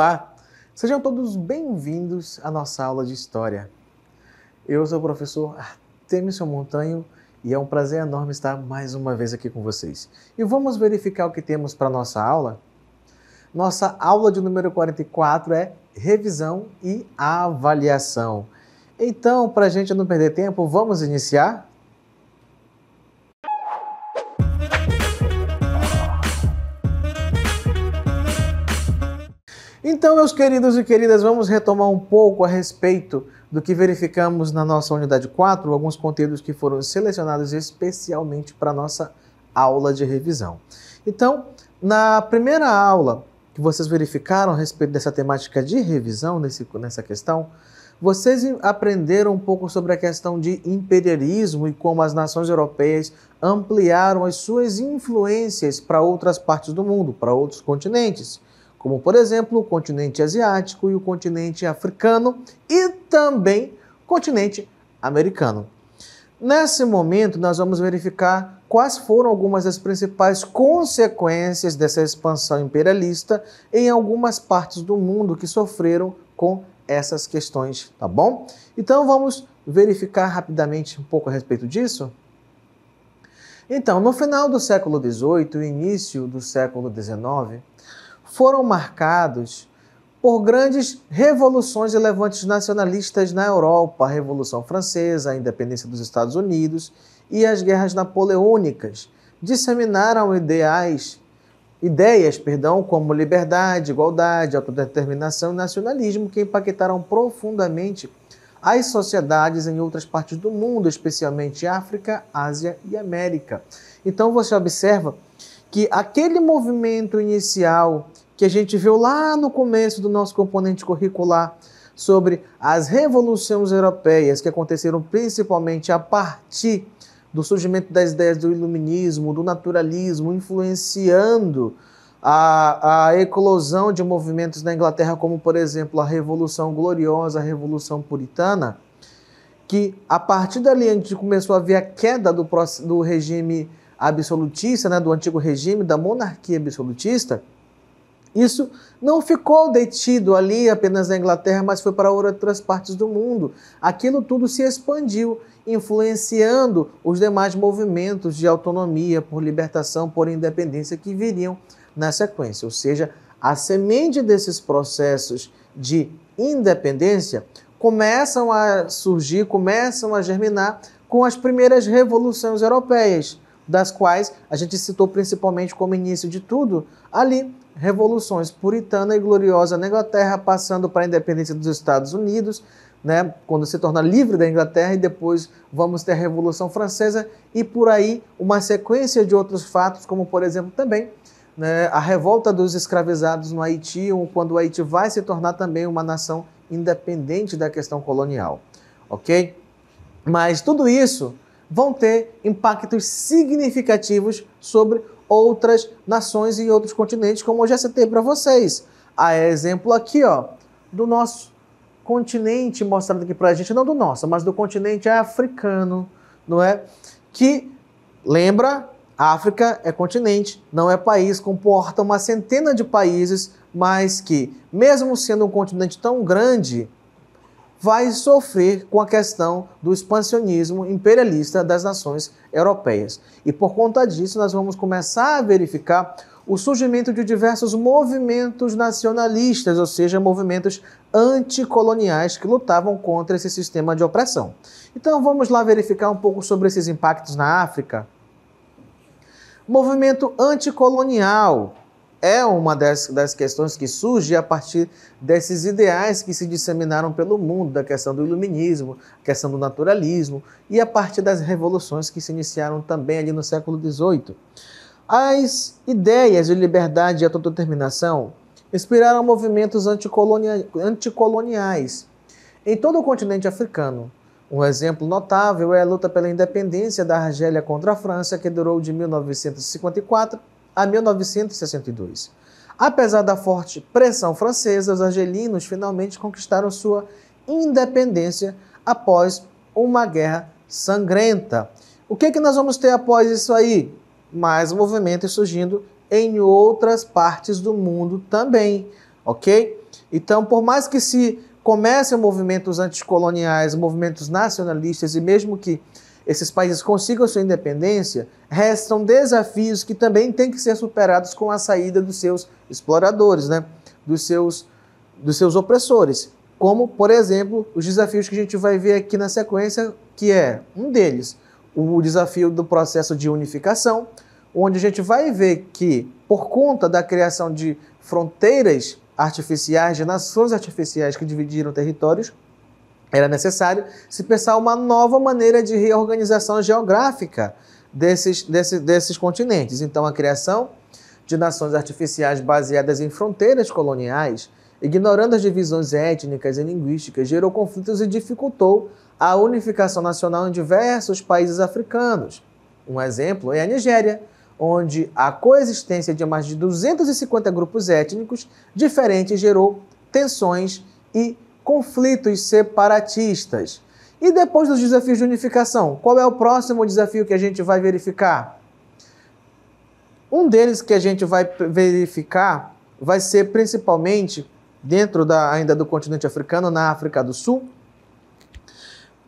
Olá, sejam todos bem-vindos à nossa aula de História. Eu sou o professor Artemison Montanho e é um prazer enorme estar mais uma vez aqui com vocês. E vamos verificar o que temos para nossa aula? Nossa aula de número 44 é Revisão e Avaliação. Então, para a gente não perder tempo, vamos iniciar? Então, meus queridos e queridas, vamos retomar um pouco a respeito do que verificamos na nossa unidade 4, alguns conteúdos que foram selecionados especialmente para a nossa aula de revisão. Então, na primeira aula que vocês verificaram a respeito dessa temática de revisão, nesse, nessa questão, vocês aprenderam um pouco sobre a questão de imperialismo e como as nações europeias ampliaram as suas influências para outras partes do mundo, para outros continentes como por exemplo o continente asiático e o continente africano e também o continente americano. Nesse momento, nós vamos verificar quais foram algumas das principais consequências dessa expansão imperialista em algumas partes do mundo que sofreram com essas questões, tá bom? Então vamos verificar rapidamente um pouco a respeito disso? Então, no final do século XVIII e início do século XIX, foram marcados por grandes revoluções e levantes nacionalistas na Europa, a Revolução Francesa, a independência dos Estados Unidos e as guerras napoleônicas. Disseminaram ideais, ideias, perdão, como liberdade, igualdade, autodeterminação e nacionalismo que impactaram profundamente as sociedades em outras partes do mundo, especialmente África, Ásia e América. Então você observa que aquele movimento inicial que a gente viu lá no começo do nosso componente curricular sobre as revoluções europeias que aconteceram principalmente a partir do surgimento das ideias do iluminismo, do naturalismo, influenciando a, a eclosão de movimentos na Inglaterra, como por exemplo a Revolução Gloriosa, a Revolução Puritana, que a partir dali a gente começou a ver a queda do, do regime absolutista, né, do antigo regime, da monarquia absolutista, isso não ficou detido ali apenas na Inglaterra, mas foi para outras partes do mundo. Aquilo tudo se expandiu, influenciando os demais movimentos de autonomia, por libertação, por independência que viriam na sequência. Ou seja, a semente desses processos de independência começam a surgir, começam a germinar com as primeiras revoluções europeias das quais a gente citou principalmente como início de tudo ali revoluções puritana e gloriosa na Inglaterra, passando para a independência dos Estados Unidos, né, quando se torna livre da Inglaterra, e depois vamos ter a Revolução Francesa, e por aí uma sequência de outros fatos, como por exemplo também né, a revolta dos escravizados no Haiti, quando o Haiti vai se tornar também uma nação independente da questão colonial. Ok? Mas tudo isso vão ter impactos significativos sobre outras nações e outros continentes, como eu já citei para vocês. A exemplo aqui, ó, do nosso continente mostrado aqui para a gente, não do nosso, mas do continente africano, não é? Que lembra, África é continente, não é país, comporta uma centena de países, mas que, mesmo sendo um continente tão grande, vai sofrer com a questão do expansionismo imperialista das nações europeias. E por conta disso, nós vamos começar a verificar o surgimento de diversos movimentos nacionalistas, ou seja, movimentos anticoloniais que lutavam contra esse sistema de opressão. Então vamos lá verificar um pouco sobre esses impactos na África. Movimento anticolonial é uma das, das questões que surge a partir desses ideais que se disseminaram pelo mundo, da questão do iluminismo, questão do naturalismo, e a partir das revoluções que se iniciaram também ali no século XVIII. As ideias de liberdade e autodeterminação inspiraram movimentos anticoloniais em todo o continente africano. Um exemplo notável é a luta pela independência da Argélia contra a França, que durou de 1954 a 1962. Apesar da forte pressão francesa, os argelinos finalmente conquistaram sua independência após uma guerra sangrenta. O que, é que nós vamos ter após isso aí? Mais movimentos surgindo em outras partes do mundo também, ok? Então, por mais que se comecem movimentos anticoloniais, movimentos nacionalistas, e mesmo que esses países consigam sua independência, restam desafios que também têm que ser superados com a saída dos seus exploradores, né? dos, seus, dos seus opressores. Como, por exemplo, os desafios que a gente vai ver aqui na sequência, que é um deles, o desafio do processo de unificação, onde a gente vai ver que, por conta da criação de fronteiras artificiais, de nações artificiais que dividiram territórios, era necessário se pensar uma nova maneira de reorganização geográfica desses, desses, desses continentes. Então, a criação de nações artificiais baseadas em fronteiras coloniais, ignorando as divisões étnicas e linguísticas, gerou conflitos e dificultou a unificação nacional em diversos países africanos. Um exemplo é a Nigéria, onde a coexistência de mais de 250 grupos étnicos diferentes gerou tensões e conflitos separatistas. E depois dos desafios de unificação, qual é o próximo desafio que a gente vai verificar? Um deles que a gente vai verificar vai ser principalmente dentro da, ainda do continente africano, na África do Sul,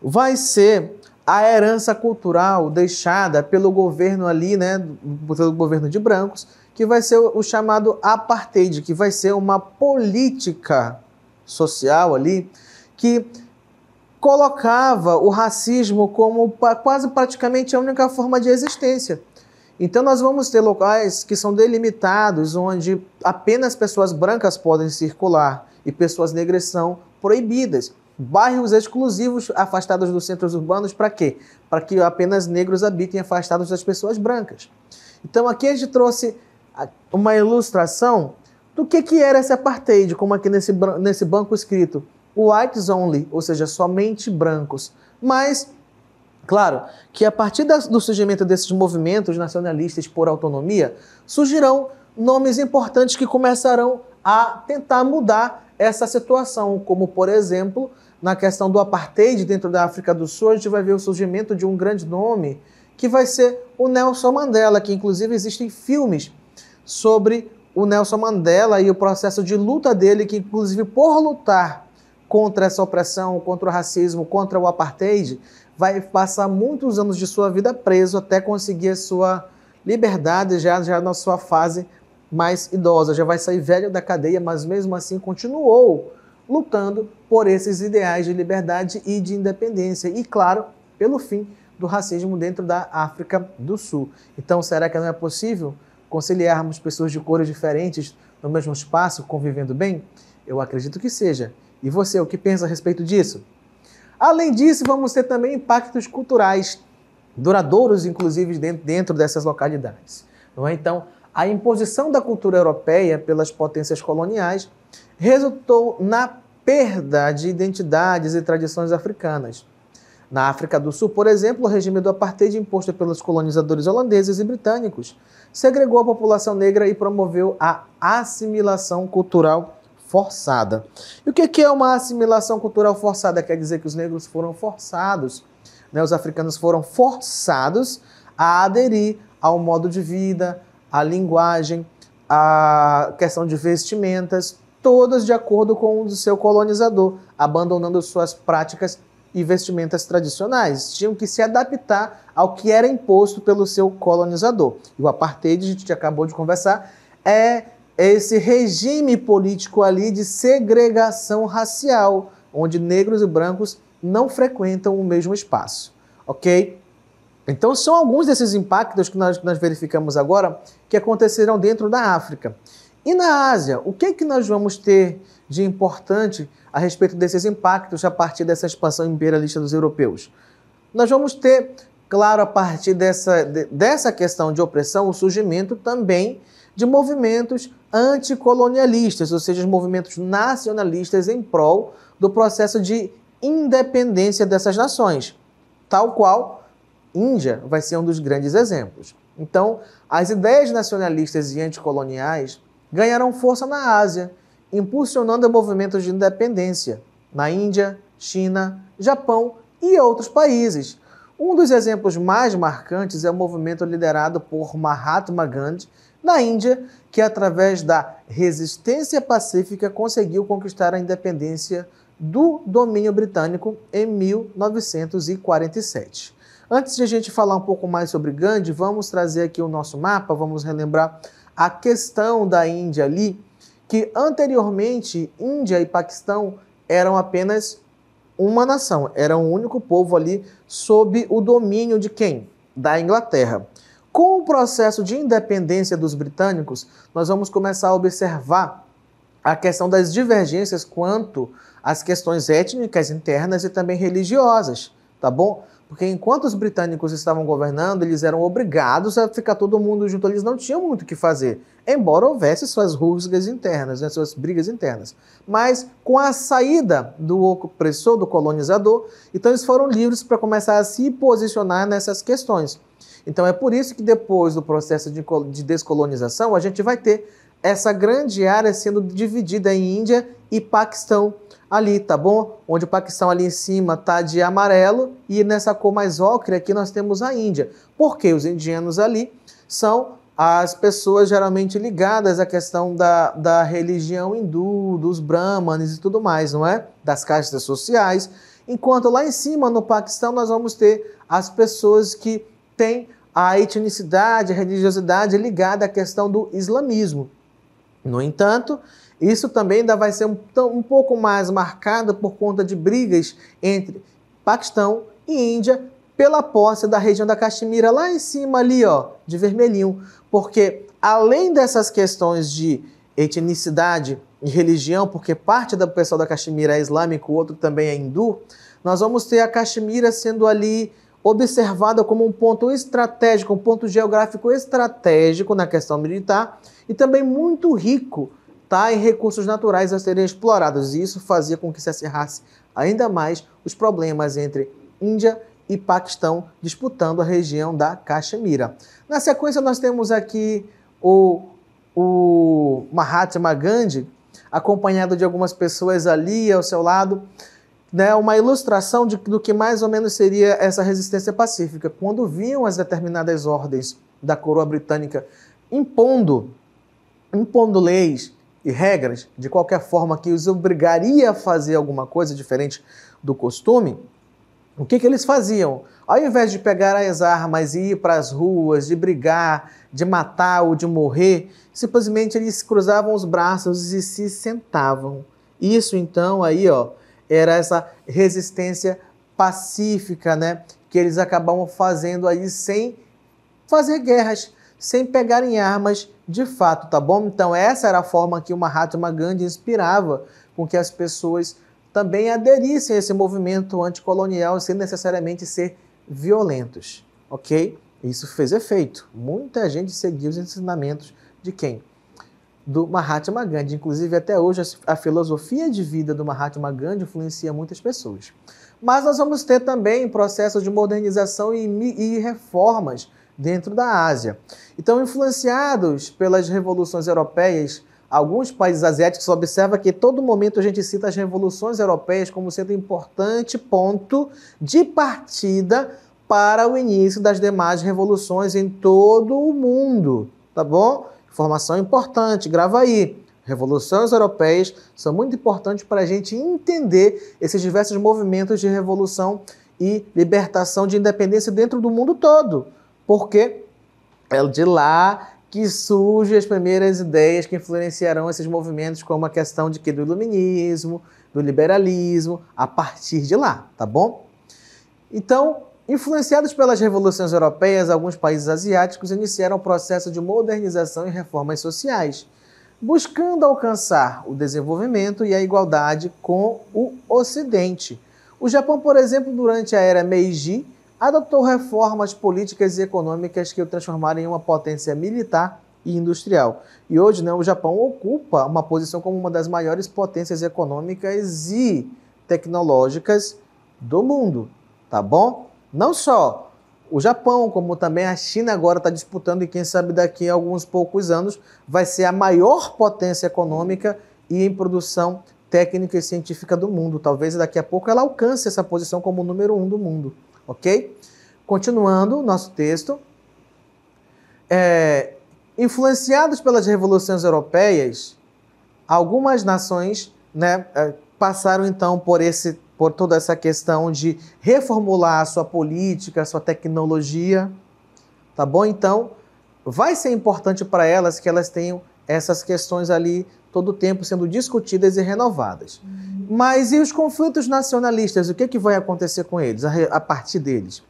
vai ser a herança cultural deixada pelo governo ali, né, pelo governo de brancos, que vai ser o chamado apartheid, que vai ser uma política social ali que colocava o racismo como quase praticamente a única forma de existência. Então nós vamos ter locais que são delimitados onde apenas pessoas brancas podem circular e pessoas negras são proibidas bairros exclusivos afastados dos centros urbanos para quê? Para que apenas negros habitem afastados das pessoas brancas. Então aqui a gente trouxe uma ilustração do que, que era esse apartheid, como aqui nesse, nesse banco escrito, whites only, ou seja, somente brancos. Mas, claro, que a partir do surgimento desses movimentos nacionalistas por autonomia, surgirão nomes importantes que começarão a tentar mudar essa situação, como, por exemplo, na questão do apartheid dentro da África do Sul, a gente vai ver o surgimento de um grande nome, que vai ser o Nelson Mandela, que inclusive existem filmes sobre o Nelson Mandela e o processo de luta dele, que inclusive por lutar contra essa opressão, contra o racismo, contra o apartheid, vai passar muitos anos de sua vida preso até conseguir a sua liberdade já, já na sua fase mais idosa, já vai sair velho da cadeia, mas mesmo assim continuou lutando por esses ideais de liberdade e de independência e, claro, pelo fim do racismo dentro da África do Sul. Então, será que não é possível conciliarmos pessoas de cores diferentes no mesmo espaço, convivendo bem? Eu acredito que seja. E você, o que pensa a respeito disso? Além disso, vamos ter também impactos culturais duradouros, inclusive dentro dessas localidades. Não é? Então, a imposição da cultura europeia pelas potências coloniais resultou na perda de identidades e tradições africanas. Na África do Sul, por exemplo, o regime do apartheid imposto pelos colonizadores holandeses e britânicos segregou a população negra e promoveu a assimilação cultural forçada. E o que é uma assimilação cultural forçada? Quer dizer que os negros foram forçados, né? os africanos foram forçados a aderir ao modo de vida, à linguagem, à questão de vestimentas, todas de acordo com o seu colonizador, abandonando suas práticas e vestimentas tradicionais. Tinham que se adaptar ao que era imposto pelo seu colonizador. E o apartheid, a gente acabou de conversar, é esse regime político ali de segregação racial, onde negros e brancos não frequentam o mesmo espaço. Ok? Então, são alguns desses impactos que nós, que nós verificamos agora que aconteceram dentro da África. E na Ásia, o que, é que nós vamos ter de importante a respeito desses impactos a partir dessa expansão imperialista dos europeus? Nós vamos ter, claro, a partir dessa, dessa questão de opressão, o surgimento também de movimentos anticolonialistas, ou seja, os movimentos nacionalistas em prol do processo de independência dessas nações, tal qual Índia vai ser um dos grandes exemplos. Então, as ideias nacionalistas e anticoloniais ganharam força na Ásia, impulsionando movimentos de independência na Índia, China, Japão e outros países. Um dos exemplos mais marcantes é o movimento liderado por Mahatma Gandhi, Na Índia, que através da resistência pacífica conseguiu conquistar a independência do domínio britânico em 1947. Antes de a gente falar um pouco mais sobre Gandhi, vamos trazer aqui o nosso mapa, vamos relembrar a questão da Índia ali, que anteriormente Índia e Paquistão eram apenas uma nação, era um único povo ali sob o domínio de quem? Da Inglaterra. Com o processo de independência dos britânicos, nós vamos começar a observar a questão das divergências quanto às questões étnicas internas e também religiosas, tá bom? Porque enquanto os britânicos estavam governando, eles eram obrigados a ficar todo mundo junto, eles não tinham muito o que fazer, embora houvesse suas rusgas internas, né, suas brigas internas. Mas com a saída do opressor, do colonizador, então eles foram livres para começar a se posicionar nessas questões. Então é por isso que depois do processo de, de descolonização, a gente vai ter essa grande área sendo dividida em Índia e Paquistão ali, tá bom? Onde o Paquistão ali em cima tá de amarelo e nessa cor mais ocre aqui nós temos a Índia. Porque os indianos ali são as pessoas geralmente ligadas à questão da, da religião hindu, dos brahmanes e tudo mais, não é? Das castas sociais. Enquanto lá em cima, no Paquistão, nós vamos ter as pessoas que têm a etnicidade, a religiosidade ligada à questão do islamismo. No entanto, isso também ainda vai ser um, um pouco mais marcado por conta de brigas entre Paquistão e Índia pela posse da região da Caxemira lá em cima ali, ó, de vermelhinho, porque além dessas questões de etnicidade e religião, porque parte do pessoal da Caxemira é islâmico, o outro também é hindu, nós vamos ter a Caxemira sendo ali observada como um ponto estratégico, um ponto geográfico estratégico na questão militar e também muito rico em recursos naturais a serem explorados. E isso fazia com que se acirrasse ainda mais os problemas entre Índia e Paquistão disputando a região da Caxemira. Na sequência, nós temos aqui o, o Mahatma Gandhi, acompanhado de algumas pessoas ali ao seu lado, né, uma ilustração de, do que mais ou menos seria essa resistência pacífica. Quando viam as determinadas ordens da coroa britânica impondo, impondo leis, e regras, de qualquer forma, que os obrigaria a fazer alguma coisa diferente do costume, o que, que eles faziam? Ao invés de pegar as armas e ir para as ruas, de brigar, de matar ou de morrer, simplesmente eles cruzavam os braços e se sentavam. Isso então aí, ó, era essa resistência pacífica, né, que eles acabavam fazendo aí sem fazer guerras, sem pegarem armas de fato, tá bom? Então essa era a forma que o Mahatma Gandhi inspirava com que as pessoas também aderissem a esse movimento anticolonial sem necessariamente ser violentos, ok? Isso fez efeito. Muita gente seguiu os ensinamentos de quem? Do Mahatma Gandhi. Inclusive, até hoje, a filosofia de vida do Mahatma Gandhi influencia muitas pessoas. Mas nós vamos ter também processos de modernização e reformas dentro da Ásia. Então, influenciados pelas revoluções europeias, alguns países asiáticos observam que todo momento a gente cita as revoluções europeias como sendo importante ponto de partida para o início das demais revoluções em todo o mundo, tá bom? Informação importante, grava aí. Revoluções europeias são muito importantes para a gente entender esses diversos movimentos de revolução e libertação de independência dentro do mundo todo porque é de lá que surgem as primeiras ideias que influenciarão esses movimentos, como a questão de que do iluminismo, do liberalismo, a partir de lá, tá bom? Então, influenciados pelas revoluções europeias, alguns países asiáticos iniciaram o processo de modernização e reformas sociais, buscando alcançar o desenvolvimento e a igualdade com o Ocidente. O Japão, por exemplo, durante a era Meiji, adotou reformas políticas e econômicas que o transformaram em uma potência militar e industrial. E hoje né, o Japão ocupa uma posição como uma das maiores potências econômicas e tecnológicas do mundo, tá bom? Não só o Japão, como também a China agora está disputando e quem sabe daqui a alguns poucos anos vai ser a maior potência econômica e em produção técnica e científica do mundo. Talvez daqui a pouco ela alcance essa posição como número um do mundo ok? Continuando o nosso texto, é, influenciados pelas revoluções europeias, algumas nações né, eh, passaram então por, esse, por toda essa questão de reformular a sua política, a sua tecnologia. Tá bom? Então, vai ser importante para elas que elas tenham essas questões ali todo o tempo sendo discutidas e renovadas. Uhum. Mas e os conflitos nacionalistas? O que, que vai acontecer com eles, a, a partir deles?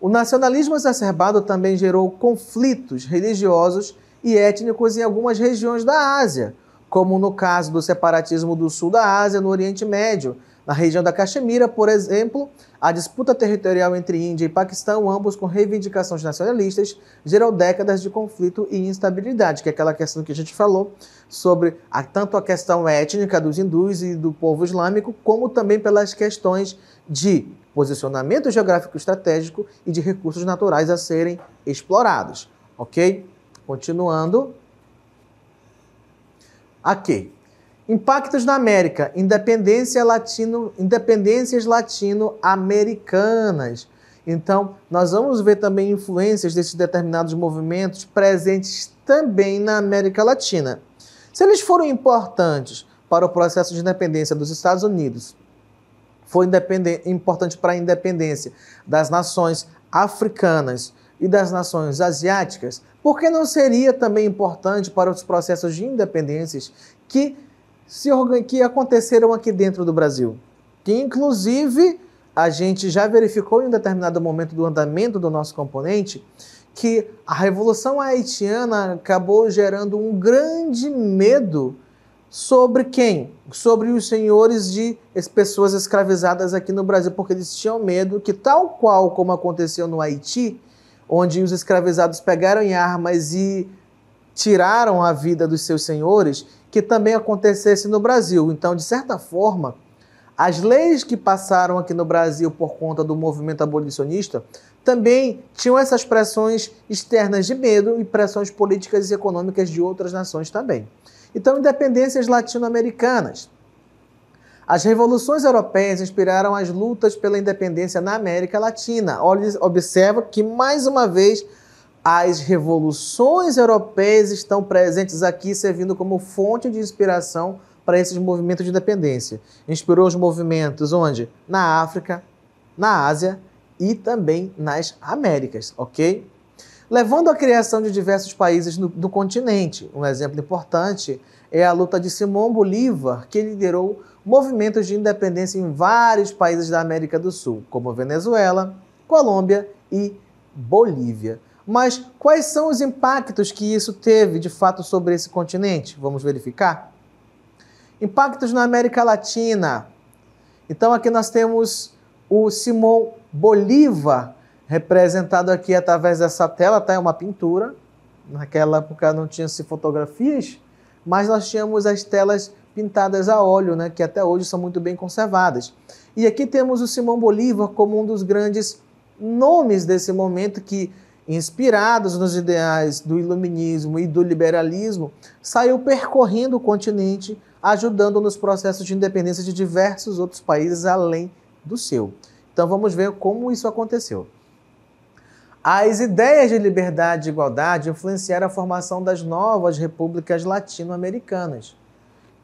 O nacionalismo exacerbado também gerou conflitos religiosos e étnicos em algumas regiões da Ásia, como no caso do separatismo do sul da Ásia, no Oriente Médio, na região da Caxemira, por exemplo, a disputa territorial entre Índia e Paquistão, ambos com reivindicações nacionalistas, gerou décadas de conflito e instabilidade, que é aquela questão que a gente falou sobre a, tanto a questão étnica dos hindus e do povo islâmico, como também pelas questões de posicionamento geográfico estratégico e de recursos naturais a serem explorados. Ok? Continuando. Aqui. Impactos na América, independência latino, independências latino-americanas. Então, nós vamos ver também influências desses determinados movimentos presentes também na América Latina. Se eles foram importantes para o processo de independência dos Estados Unidos, foi importante para a independência das nações africanas e das nações asiáticas, por que não seria também importante para os processos de independências que se que aconteceram aqui dentro do Brasil, que inclusive a gente já verificou em um determinado momento do andamento do nosso componente que a Revolução Haitiana acabou gerando um grande medo sobre quem? Sobre os senhores de pessoas escravizadas aqui no Brasil, porque eles tinham medo que, tal qual como aconteceu no Haiti, onde os escravizados pegaram em armas e tiraram a vida dos seus senhores, que também acontecesse no Brasil. Então, de certa forma, as leis que passaram aqui no Brasil por conta do movimento abolicionista também tinham essas pressões externas de medo e pressões políticas e econômicas de outras nações também. Então, independências latino-americanas. As revoluções europeias inspiraram as lutas pela independência na América Latina. Olha, observa que, mais uma vez, as revoluções europeias estão presentes aqui, servindo como fonte de inspiração para esses movimentos de independência. Inspirou os movimentos onde? Na África, na Ásia e também nas Américas, ok? Levando à criação de diversos países no, do continente. Um exemplo importante é a luta de Simão Bolívar, que liderou movimentos de independência em vários países da América do Sul, como Venezuela, Colômbia e Bolívia. Mas quais são os impactos que isso teve de fato sobre esse continente? Vamos verificar? Impactos na América Latina. Então aqui nós temos o Simão Bolívar, representado aqui através dessa tela, tá? É uma pintura. Naquela época não tinha-se fotografias, mas nós tínhamos as telas pintadas a óleo, né? Que até hoje são muito bem conservadas. E aqui temos o Simão Bolívar como um dos grandes nomes desse momento que inspirados nos ideais do iluminismo e do liberalismo, saiu percorrendo o continente, ajudando nos processos de independência de diversos outros países além do seu. Então vamos ver como isso aconteceu. As ideias de liberdade e igualdade influenciaram a formação das novas repúblicas latino-americanas,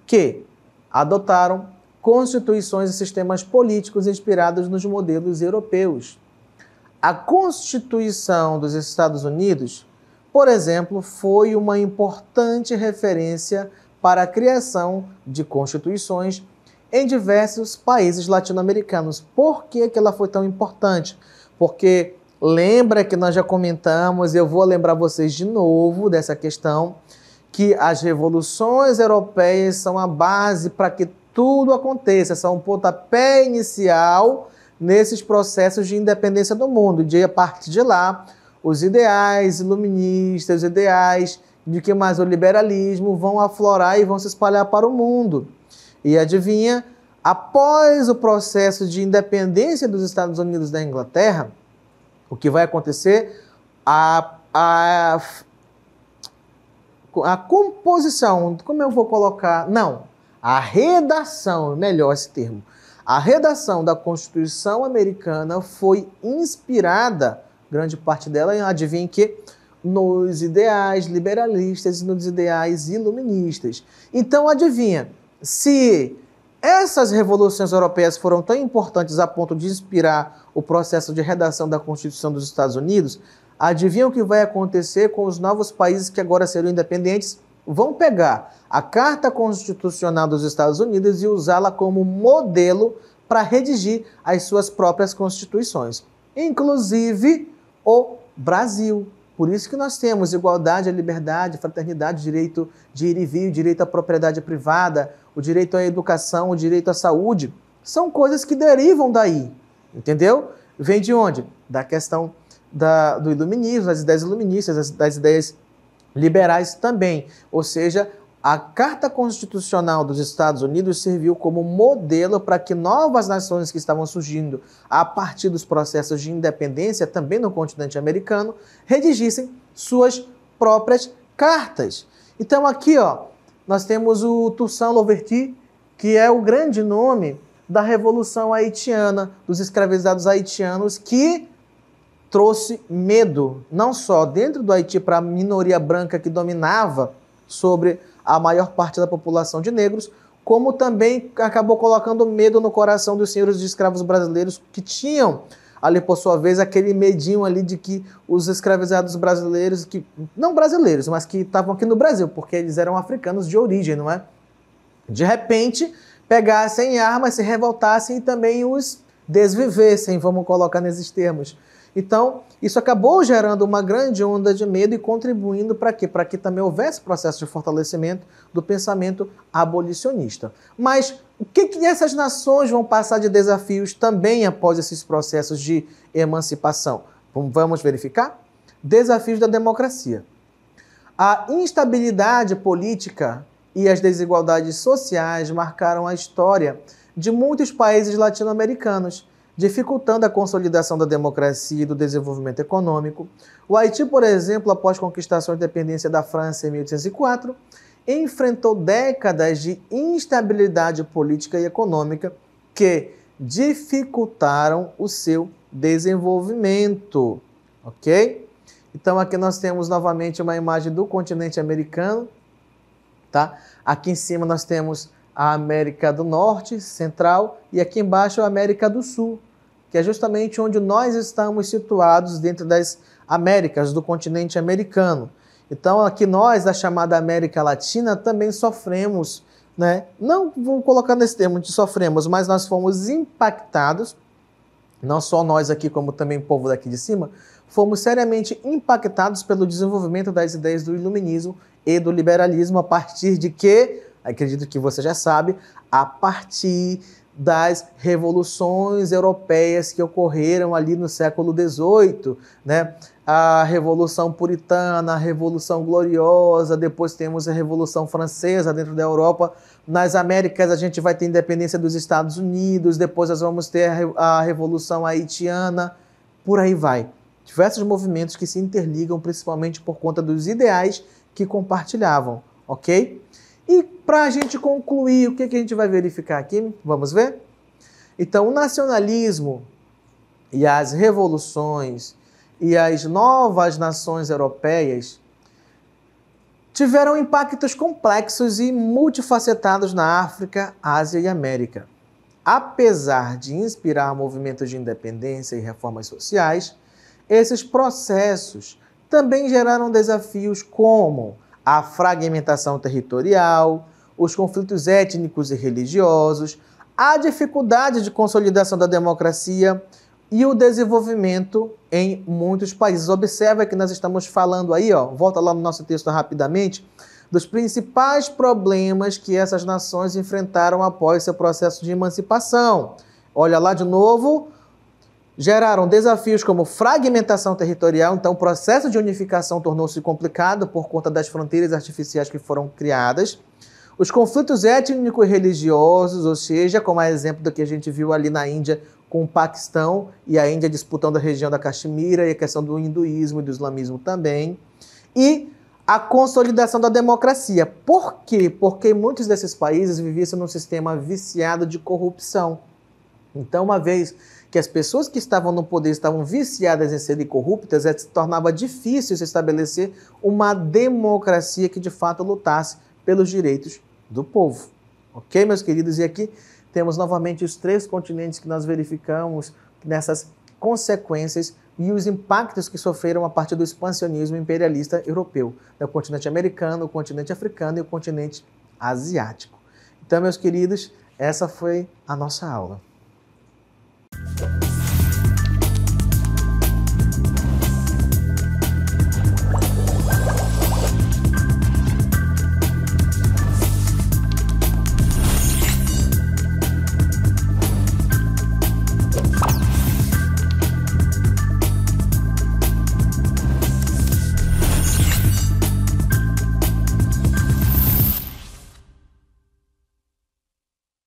que adotaram constituições e sistemas políticos inspirados nos modelos europeus, a Constituição dos Estados Unidos, por exemplo, foi uma importante referência para a criação de constituições em diversos países latino-americanos. Por que, que ela foi tão importante? Porque lembra que nós já comentamos, eu vou lembrar vocês de novo dessa questão, que as revoluções europeias são a base para que tudo aconteça, são um pontapé inicial nesses processos de independência do mundo. De a partir de lá, os ideais iluministas, os ideais de que mais o liberalismo vão aflorar e vão se espalhar para o mundo. E adivinha, após o processo de independência dos Estados Unidos da Inglaterra, o que vai acontecer? A, a, a composição, como eu vou colocar? Não, a redação, melhor esse termo. A redação da Constituição americana foi inspirada, grande parte dela, adivinhe que, nos ideais liberalistas e nos ideais iluministas. Então, adivinha, se essas revoluções europeias foram tão importantes a ponto de inspirar o processo de redação da Constituição dos Estados Unidos, adivinha o que vai acontecer com os novos países que agora serão independentes? Vão pegar a Carta Constitucional dos Estados Unidos e usá-la como modelo para redigir as suas próprias constituições, inclusive o Brasil. Por isso que nós temos igualdade, liberdade, fraternidade, direito de ir e vir, direito à propriedade privada, o direito à educação, o direito à saúde. São coisas que derivam daí, entendeu? Vem de onde? Da questão da, do iluminismo, das ideias iluministas, das, das ideias liberais também. Ou seja, a Carta Constitucional dos Estados Unidos serviu como modelo para que novas nações que estavam surgindo a partir dos processos de independência, também no continente americano, redigissem suas próprias cartas. Então aqui, ó, nós temos o Toussaint Louverture, que é o grande nome da Revolução Haitiana, dos escravizados haitianos, que trouxe medo, não só dentro do Haiti para a minoria branca que dominava sobre a maior parte da população de negros, como também acabou colocando medo no coração dos senhores de escravos brasileiros que tinham ali por sua vez aquele medinho ali de que os escravizados brasileiros que não brasileiros, mas que estavam aqui no Brasil, porque eles eram africanos de origem, não é? De repente, pegassem armas, se revoltassem e também os desvivessem, vamos colocar nesses termos. Então, isso acabou gerando uma grande onda de medo e contribuindo para quê? Para que também houvesse processo de fortalecimento do pensamento abolicionista. Mas o que, que essas nações vão passar de desafios também após esses processos de emancipação? Vamos verificar? Desafios da democracia. A instabilidade política e as desigualdades sociais marcaram a história de muitos países latino-americanos dificultando a consolidação da democracia e do desenvolvimento econômico. O Haiti, por exemplo, após conquistar sua independência da França em 1804, enfrentou décadas de instabilidade política e econômica que dificultaram o seu desenvolvimento, ok? Então aqui nós temos novamente uma imagem do continente americano, tá? Aqui em cima nós temos a América do Norte, Central, e aqui embaixo a América do Sul, que é justamente onde nós estamos situados dentro das Américas, do continente americano. Então, aqui nós, da chamada América Latina, também sofremos, né? Não vou colocar nesse termo de sofremos, mas nós fomos impactados, não só nós aqui, como também o povo daqui de cima, fomos seriamente impactados pelo desenvolvimento das ideias do iluminismo e do liberalismo a partir de que, acredito que você já sabe, a partir das revoluções europeias que ocorreram ali no século XVIII, né? A Revolução Puritana, a Revolução Gloriosa, depois temos a Revolução Francesa dentro da Europa. Nas Américas a gente vai ter a independência dos Estados Unidos, depois nós vamos ter a Revolução Haitiana, por aí vai. Diversos movimentos que se interligam principalmente por conta dos ideais que compartilhavam, ok? E para a gente concluir, o que, que a gente vai verificar aqui? Vamos ver? Então, o nacionalismo e as revoluções e as novas nações europeias tiveram impactos complexos e multifacetados na África, Ásia e América. Apesar de inspirar movimentos de independência e reformas sociais, esses processos também geraram desafios como a fragmentação territorial, os conflitos étnicos e religiosos, a dificuldade de consolidação da democracia e o desenvolvimento em muitos países. Observa que nós estamos falando aí, ó, volta lá no nosso texto rapidamente, dos principais problemas que essas nações enfrentaram após seu processo de emancipação. Olha lá de novo, geraram desafios como fragmentação territorial, então o processo de unificação tornou-se complicado por conta das fronteiras artificiais que foram criadas. Os conflitos étnicos e religiosos, ou seja, como é exemplo do que a gente viu ali na Índia com o Paquistão e a Índia disputando a região da Caxemira e a questão do hinduísmo e do islamismo também. E a consolidação da democracia. Por quê? Porque muitos desses países viviam num sistema viciado de corrupção. Então, uma vez que as pessoas que estavam no poder estavam viciadas em serem corruptas, é, se tornava difícil se estabelecer uma democracia que de fato lutasse pelos direitos do povo. Ok, meus queridos? E aqui temos novamente os três continentes que nós verificamos nessas consequências e os impactos que sofreram a partir do expansionismo imperialista europeu, o continente americano, o continente africano e o continente asiático. Então, meus queridos, essa foi a nossa aula.